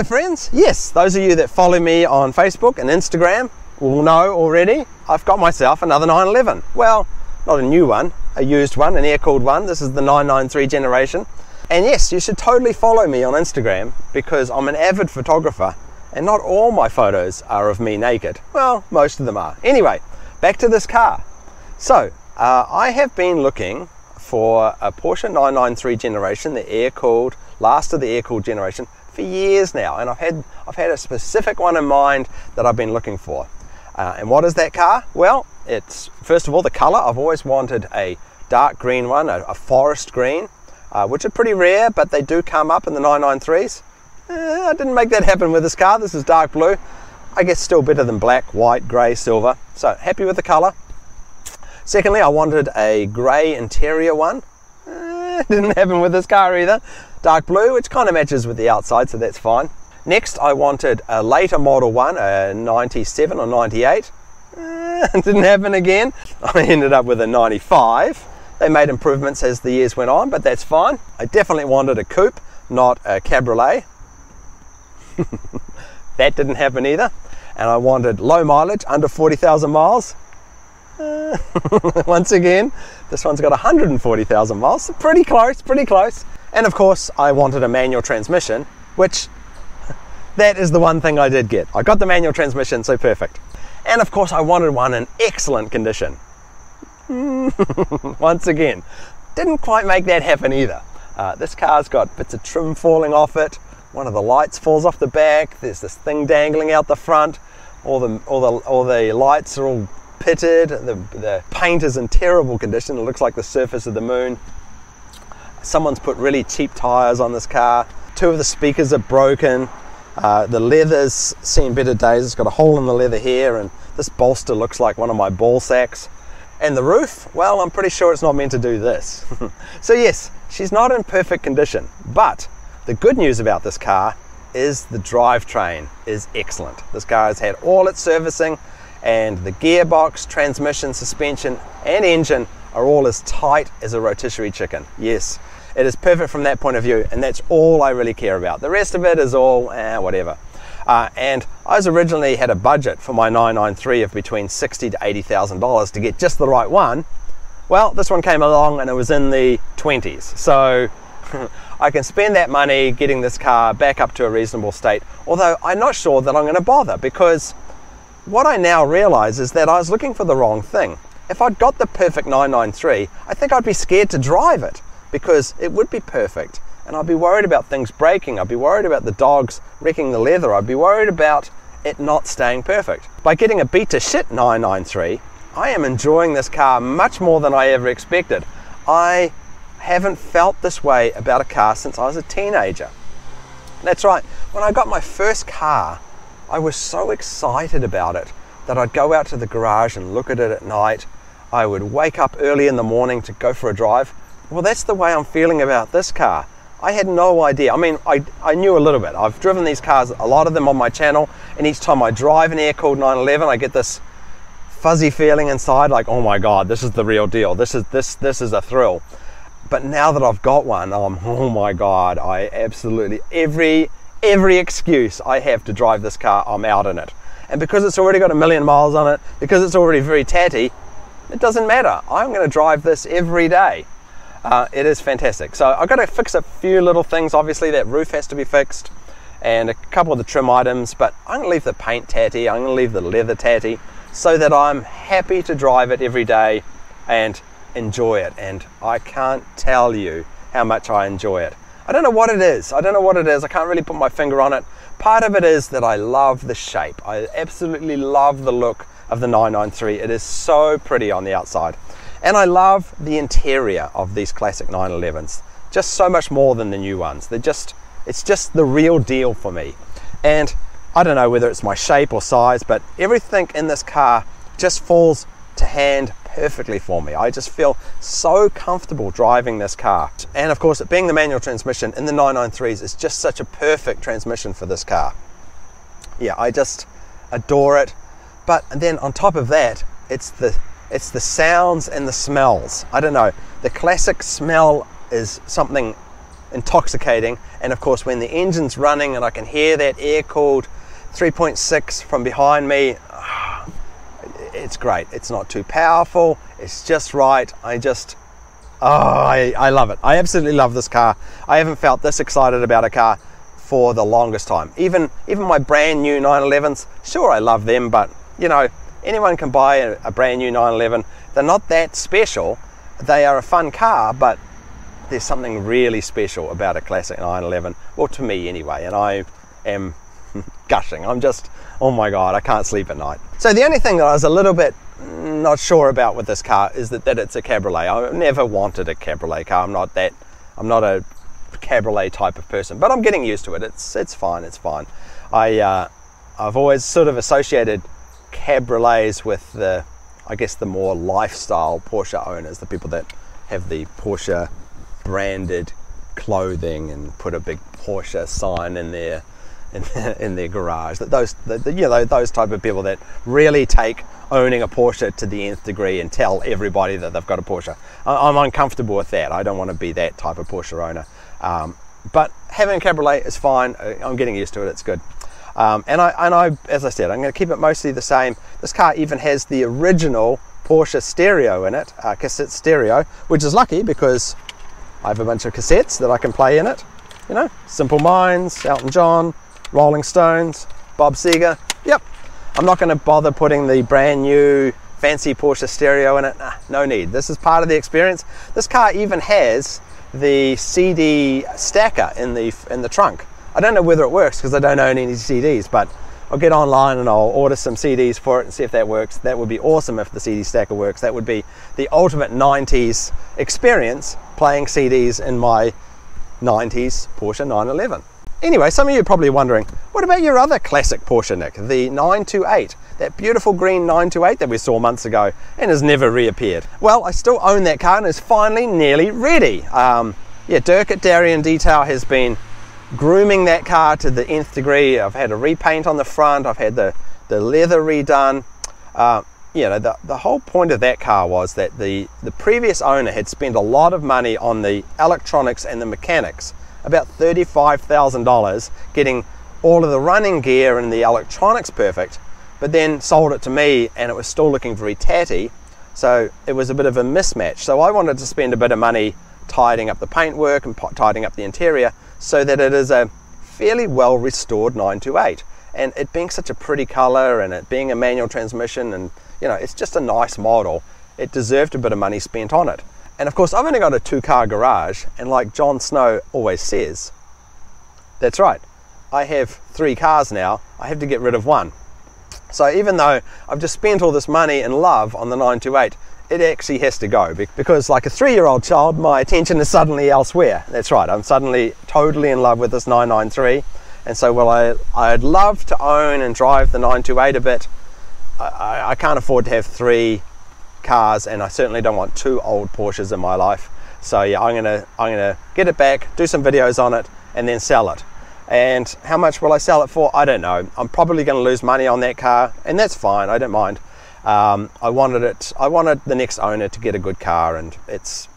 Hello friends, yes, those of you that follow me on Facebook and Instagram will know already, I've got myself another 911. Well, not a new one, a used one, an air-cooled one. This is the 993 generation. And yes, you should totally follow me on Instagram because I'm an avid photographer and not all my photos are of me naked. Well, most of them are. Anyway, back to this car. So, uh, I have been looking for a Porsche 993 generation, the air-cooled, last of the air-cooled generation, for years now, and I've had I've had a specific one in mind that I've been looking for. Uh, and what is that car? Well, it's first of all the color. I've always wanted a dark green one, a, a forest green, uh, which are pretty rare, but they do come up in the 993s. Eh, I didn't make that happen with this car. This is dark blue. I guess still better than black, white, grey, silver. So happy with the color. Secondly, I wanted a grey interior one. Eh, didn't happen with this car either dark blue, which kind of matches with the outside, so that's fine. Next, I wanted a later model one, a 97 or 98. Uh, didn't happen again. I ended up with a 95. They made improvements as the years went on, but that's fine. I definitely wanted a coupe, not a cabriolet. that didn't happen either. And I wanted low mileage, under 40,000 miles. Uh, once again, this one's got 140,000 miles. Pretty close, pretty close. And of course, I wanted a manual transmission, which that is the one thing I did get. I got the manual transmission, so perfect. And of course, I wanted one in excellent condition. Once again, didn't quite make that happen either. Uh, this car's got bits of trim falling off it. One of the lights falls off the back. There's this thing dangling out the front. All the all the all the lights are all pitted. The, the paint is in terrible condition. It looks like the surface of the moon. Someone's put really cheap tires on this car. Two of the speakers are broken. Uh, the leather's seen better days. It's got a hole in the leather here, and this bolster looks like one of my ball sacks. And the roof, well, I'm pretty sure it's not meant to do this. so, yes, she's not in perfect condition. But the good news about this car is the drivetrain is excellent. This car has had all its servicing, and the gearbox, transmission, suspension, and engine are all as tight as a rotisserie chicken. Yes, it is perfect from that point of view, and that's all I really care about. The rest of it is all eh, whatever. Uh, and I was originally had a budget for my 993 of between sixty to eighty thousand dollars to get just the right one. Well, this one came along and it was in the 20s, so I can spend that money getting this car back up to a reasonable state. Although I'm not sure that I'm going to bother because what I now realize is that I was looking for the wrong thing. If I'd got the perfect 993, I think I'd be scared to drive it because it would be perfect. And I'd be worried about things breaking. I'd be worried about the dogs wrecking the leather. I'd be worried about it not staying perfect. By getting a beat to shit 993, I am enjoying this car much more than I ever expected. I haven't felt this way about a car since I was a teenager. That's right, when I got my first car, I was so excited about it that I'd go out to the garage and look at it at night. I would wake up early in the morning to go for a drive well, that's the way I'm feeling about this car. I had no idea. I mean, I, I knew a little bit. I've driven these cars, a lot of them on my channel, and each time I drive an air-cooled 911, I get this fuzzy feeling inside, like, oh my God, this is the real deal. This is this this is a thrill. But now that I've got one, um, oh my God, I absolutely every every excuse I have to drive this car, I'm out in it. And because it's already got a million miles on it, because it's already very tatty, it doesn't matter. I'm going to drive this every day. Uh, it is fantastic. So I've got to fix a few little things. Obviously that roof has to be fixed and a couple of the trim items, but I'm gonna leave the paint tatty, I'm gonna leave the leather tatty so that I'm happy to drive it every day and enjoy it. And I can't tell you how much I enjoy it. I don't know what it is. I don't know what it is. I can't really put my finger on it. Part of it is that I love the shape. I absolutely love the look of the 993. It is so pretty on the outside. And I love the interior of these classic 911s, just so much more than the new ones. They're just, it's just the real deal for me. And I don't know whether it's my shape or size, but everything in this car just falls to hand perfectly for me. I just feel so comfortable driving this car. And of course, it being the manual transmission in the 993s is just such a perfect transmission for this car. Yeah, I just adore it. But then on top of that, it's the it's the sounds and the smells. I don't know. The classic smell is something intoxicating. And of course, when the engine's running and I can hear that air cooled 3.6 from behind me, ah, it's great. It's not too powerful, it's just right. I just, oh, I, I love it. I absolutely love this car. I haven't felt this excited about a car for the longest time. Even, even my brand new 911s, sure, I love them, but you know, anyone can buy a, a brand new 911. They're not that special. They are a fun car, but there's something really special about a classic 911, well, to me anyway, and I am gushing. I'm just, oh my God, I can't sleep at night. So the only thing that I was a little bit not sure about with this car is that, that it's a cabriolet. I never wanted a cabriolet car. I'm not that, I'm not a cabriolet type of person, but I'm getting used to it. It's, it's fine, it's fine. I, uh, I've always sort of associated cabriolets with the, I guess the more lifestyle Porsche owners, the people that have the Porsche branded clothing and put a big Porsche sign in their in, in their garage. That those the, the, you know those type of people that really take owning a Porsche to the nth degree and tell everybody that they've got a Porsche. I, am uncomfortable with that. I don't want to be that type of Porsche owner. Um, but having a cabriolet is fine. I'm getting used to it. It's good. Um, and I and I as I said, I'm going to keep it mostly the same. This car even has the original Porsche stereo in it, uh, cassette stereo, which is lucky because I have a bunch of cassettes that I can play in it. You know, Simple Minds, Elton John, Rolling Stones, Bob Seger. Yep. I'm not going to bother putting the brand new fancy Porsche stereo in it. Nah, no need. This is part of the experience. This car even has the CD stacker in the in the trunk. I don't know whether it works because I don't own any CDs, but I'll get online and I'll order some CDs for it and see if that works. That would be awesome if the CD stacker works. That would be the ultimate 90s experience playing CDs in my 90s Porsche 911. Anyway, some of you are probably wondering, what about your other classic Porsche, Nick? The 928, that beautiful green 928 that we saw months ago and has never reappeared. Well, I still own that car and is finally nearly ready. Um, yeah, Dirk at Darien Detail has been grooming that car to the nth degree. I've had a repaint on the front, I've had the, the leather redone. Uh, you know, the, the whole point of that car was that the, the previous owner had spent a lot of money on the electronics and the mechanics, about $35,000, getting all of the running gear and the electronics perfect, but then sold it to me and it was still looking very tatty. So it was a bit of a mismatch. So I wanted to spend a bit of money tidying up the paintwork and tidying up the interior so that it is a fairly well restored 928 and it being such a pretty color and it being a manual transmission and you know it's just a nice model it deserved a bit of money spent on it. And of course I've only got a two car garage and like Jon Snow always says that's right I have three cars now I have to get rid of one. So even though I've just spent all this money and love on the 928 it actually has to go because like a three-year-old child my attention is suddenly elsewhere. That's right i'm suddenly totally in love with this 993 and so well i i'd love to own and drive the 928 a bit. I, I can't afford to have three cars and i certainly don't want two old porsches in my life. So yeah i'm gonna i'm gonna get it back do some videos on it and then sell it. And how much will i sell it for? I don't know. I'm probably going to lose money on that car and that's fine i don't mind um, I wanted it. I wanted the next owner to get a good car, and it's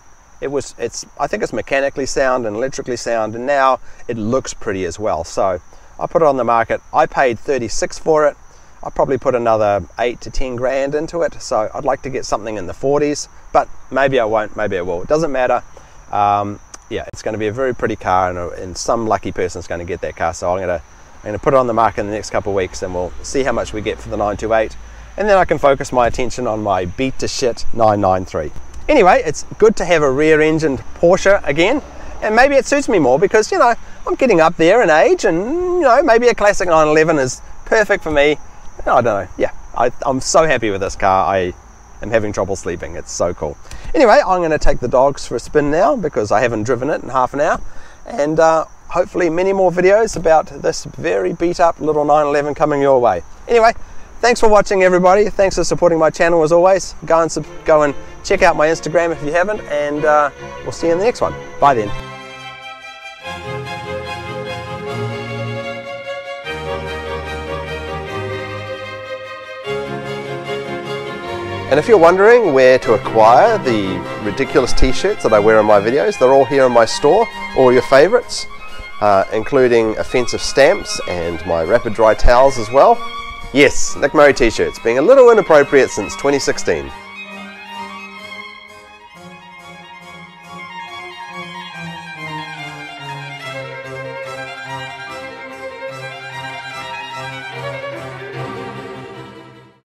it was it's I think it's mechanically sound and electrically sound, and now it looks pretty as well. So I put it on the market. I paid 36 for it. I probably put another eight to 10 grand into it. So I'd like to get something in the 40s, but maybe I won't. Maybe I will. It doesn't matter. Um, yeah, it's going to be a very pretty car, and, and some lucky person is going to get that car. So I'm going to I'm going to put it on the market in the next couple of weeks, and we'll see how much we get for the 928 and then I can focus my attention on my beat to shit 993. Anyway, it's good to have a rear engined Porsche again, and maybe it suits me more because, you know, I'm getting up there in age and, you know, maybe a classic 911 is perfect for me. I don't know, yeah, I, am so happy with this car. I am having trouble sleeping, it's so cool. Anyway, I'm gonna take the dogs for a spin now because I haven't driven it in half an hour, and uh, hopefully many more videos about this very beat up little 911 coming your way. Anyway, Thanks for watching everybody. Thanks for supporting my channel as always. Go and, sub go and check out my Instagram if you haven't and uh, we'll see you in the next one. Bye then. And if you're wondering where to acquire the ridiculous t-shirts that I wear in my videos, they're all here in my store, all your favourites, uh, including offensive stamps and my rapid dry towels as well. Yes, Nick Murray t-shirts, being a little inappropriate since 2016.